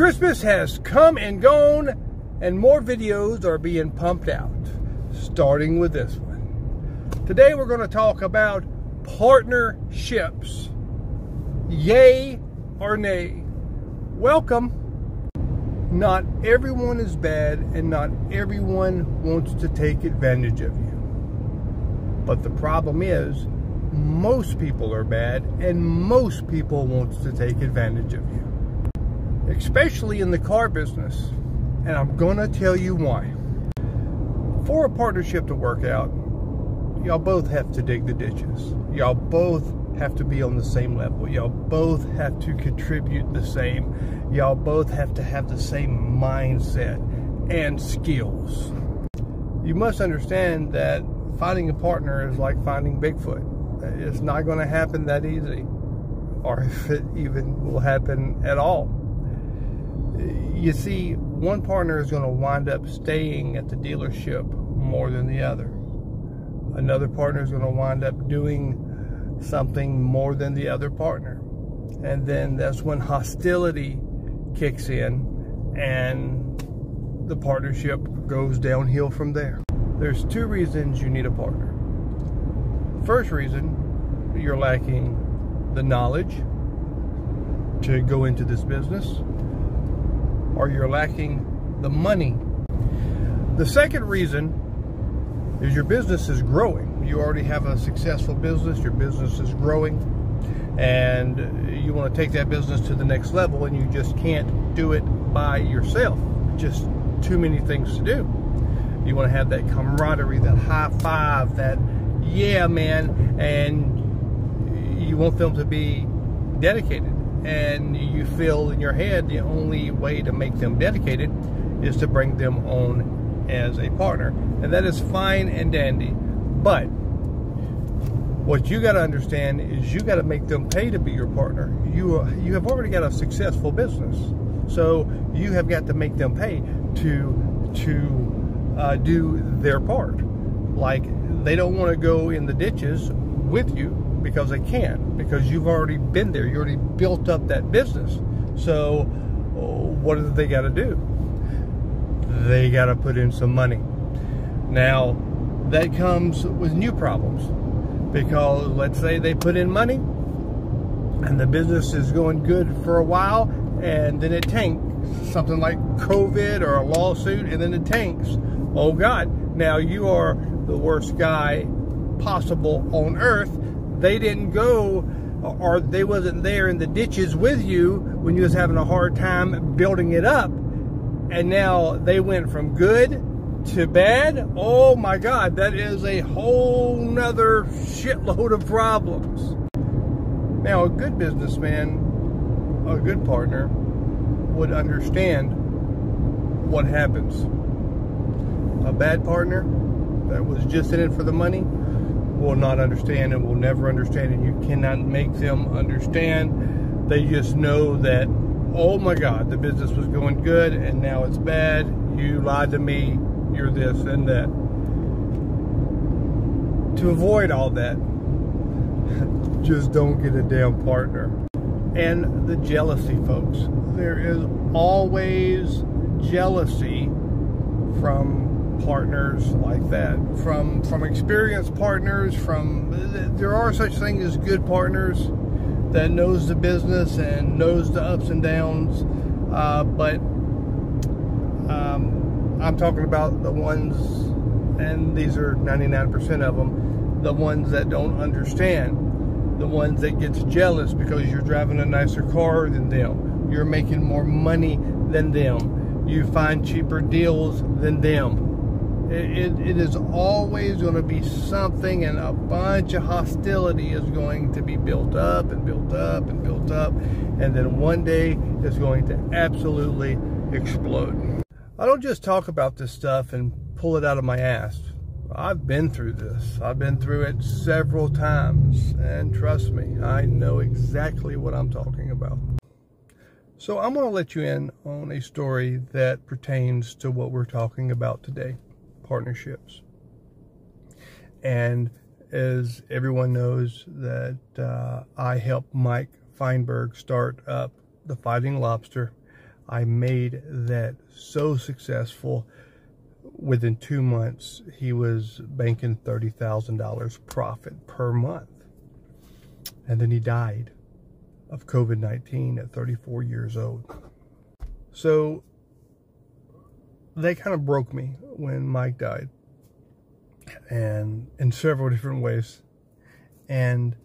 Christmas has come and gone, and more videos are being pumped out, starting with this one. Today we're going to talk about partnerships. Yay or nay? Welcome. Not everyone is bad, and not everyone wants to take advantage of you. But the problem is, most people are bad, and most people wants to take advantage of you especially in the car business. And I'm going to tell you why. For a partnership to work out, y'all both have to dig the ditches. Y'all both have to be on the same level. Y'all both have to contribute the same. Y'all both have to have the same mindset and skills. You must understand that finding a partner is like finding Bigfoot. It's not going to happen that easy, or if it even will happen at all you see, one partner is going to wind up staying at the dealership more than the other. Another partner is going to wind up doing something more than the other partner. And then that's when hostility kicks in and the partnership goes downhill from there. There's two reasons you need a partner. First reason, you're lacking the knowledge to go into this business or you're lacking the money. The second reason is your business is growing. You already have a successful business, your business is growing, and you want to take that business to the next level, and you just can't do it by yourself. Just too many things to do. You want to have that camaraderie, that high five, that yeah, man, and you want them to be dedicated and you feel in your head the only way to make them dedicated is to bring them on as a partner. And that is fine and dandy. But what you got to understand is you got to make them pay to be your partner. You you have already got a successful business, so you have got to make them pay to to uh, do their part. Like they don't want to go in the ditches with you because they can because you've already been there. You already built up that business. So uh, what do they got to do? They got to put in some money. Now that comes with new problems because let's say they put in money and the business is going good for a while and then it tanks. Something like covid or a lawsuit and then it tanks. Oh god. Now you are the worst guy possible on earth they didn't go or they wasn't there in the ditches with you when you was having a hard time building it up. And now they went from good to bad. Oh my god that is a whole nother shitload of problems. Now a good businessman a good partner would understand what happens. A bad partner that was just in it for the money will not understand and will never understand, and you cannot make them understand. They just know that, oh my God, the business was going good and now it's bad. You lied to me. You're this and that. To avoid all that, just don't get a damn partner. And the jealousy, folks. There is always jealousy from partners like that. From from experienced partners from there are such things as good partners that knows the business and knows the ups and downs uh, but um, I'm talking about the ones and these are 99% of them the ones that don't understand the ones that gets jealous because you're driving a nicer car than them. You're making more money than them. You find cheaper deals than them it, it is always going to be something and a bunch of hostility is going to be built up and built up and built up and then one day it's going to absolutely explode. I don't just talk about this stuff and pull it out of my ass. I've been through this. I've been through it several times and trust me, I know exactly what I'm talking about. So I'm going to let you in on a story that pertains to what we're talking about today partnerships. And as everyone knows that uh, I helped Mike Feinberg start up the Fighting Lobster. I made that so successful. Within two months, he was banking $30,000 profit per month. And then he died of COVID 19 at 34 years old. So they kind of broke me when Mike died, and in several different ways. And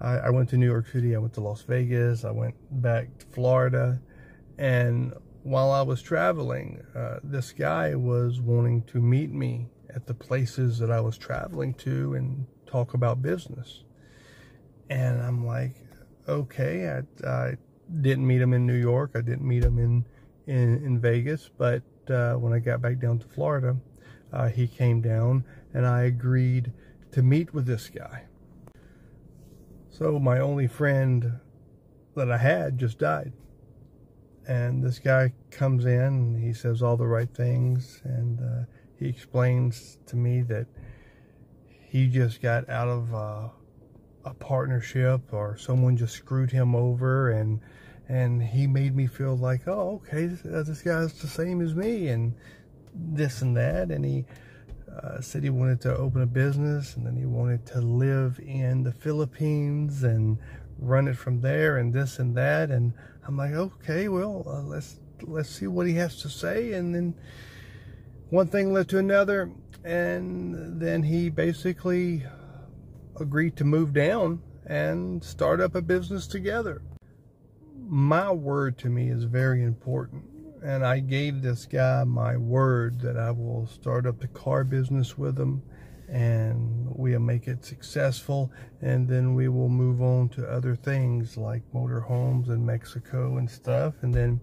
I, I, went to New York City, I went to Las Vegas, I went back to Florida, and while I was traveling, uh, this guy was wanting to meet me at the places that I was traveling to and talk about business. And I'm like, okay, I, I didn't meet him in New York, I didn't meet him in in, in Vegas, but uh, when I got back down to Florida, uh, he came down and I agreed to meet with this guy. So my only friend that I had just died. And this guy comes in and he says all the right things and uh, he explains to me that he just got out of uh, a partnership or someone just screwed him over and and he made me feel like, oh, okay, this, uh, this guy's the same as me, and this and that. And he uh, said he wanted to open a business, and then he wanted to live in the Philippines and run it from there, and this and that. And I'm like, okay, well, uh, let's let's see what he has to say. And then one thing led to another, and then he basically agreed to move down and start up a business together my word to me is very important. And I gave this guy my word that I will start up the car business with him and we'll make it successful. And then we will move on to other things like motorhomes in Mexico and stuff. And then,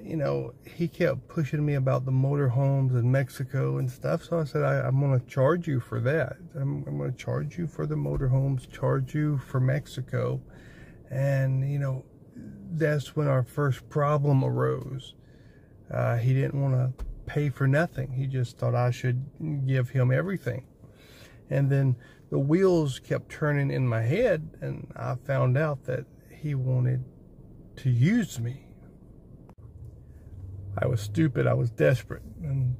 you know, he kept pushing me about the motorhomes in Mexico and stuff. So I said, I, am going to charge you for that. I'm, I'm going to charge you for the motorhomes, charge you for Mexico. And, you know, that's when our first problem arose. Uh, he didn't want to pay for nothing. He just thought I should give him everything. And then the wheels kept turning in my head, and I found out that he wanted to use me. I was stupid. I was desperate. And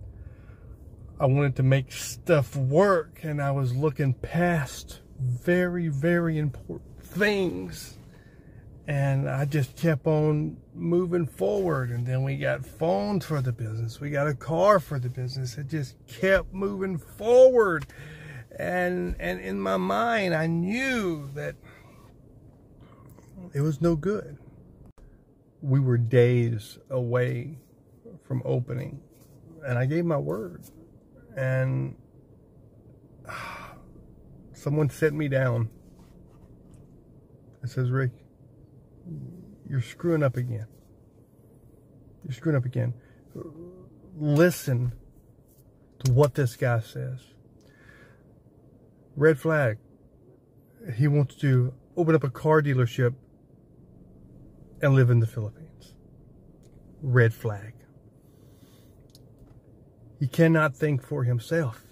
I wanted to make stuff work, and I was looking past very, very important things and I just kept on moving forward. And then we got phones for the business. We got a car for the business. It just kept moving forward. And, and in my mind, I knew that it was no good. We were days away from opening. And I gave my word. And someone set me down. It says, Rick, you're screwing up again. You're screwing up again. Listen to what this guy says. Red flag. He wants to open up a car dealership and live in the Philippines. Red flag. He cannot think for himself.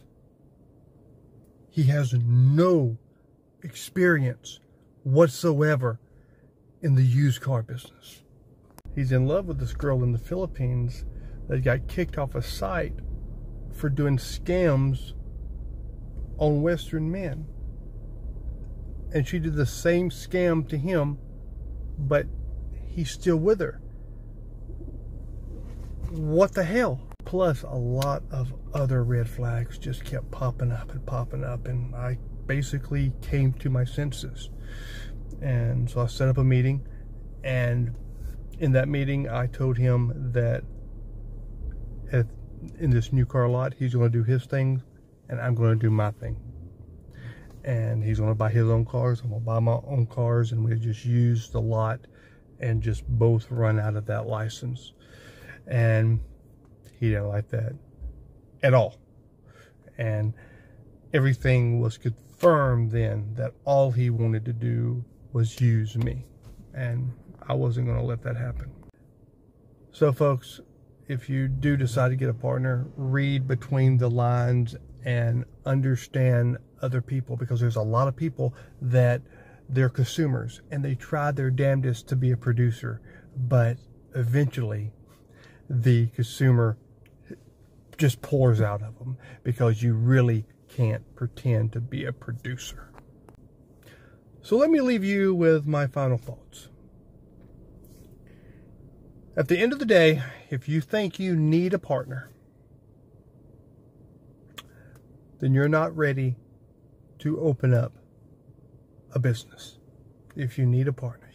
He has no experience whatsoever in the used car business. He's in love with this girl in the Philippines that got kicked off a site for doing scams on Western men. And she did the same scam to him, but he's still with her. What the hell? Plus, a lot of other red flags just kept popping up and popping up, and I basically came to my senses. And so I set up a meeting, and in that meeting, I told him that at, in this new car lot, he's going to do his thing, and I'm going to do my thing. And he's going to buy his own cars, I'm going to buy my own cars, and we just use the lot and just both run out of that license. And he didn't like that at all. And everything was confirmed then that all he wanted to do was use me. And I wasn't going to let that happen. So, folks, if you do decide to get a partner, read between the lines and understand other people because there's a lot of people that they're consumers and they try their damnedest to be a producer, but eventually the consumer just pours out of them because you really can't pretend to be a producer. So let me leave you with my final thoughts. At the end of the day, if you think you need a partner, then you're not ready to open up a business. If you need a partner,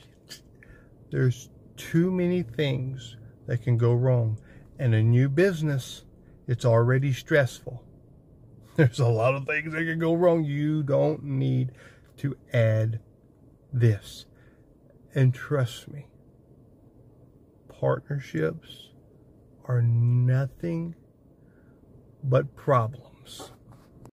there's too many things that can go wrong. And a new business, it's already stressful. There's a lot of things that can go wrong. You don't need to add this. And trust me, partnerships are nothing but problems.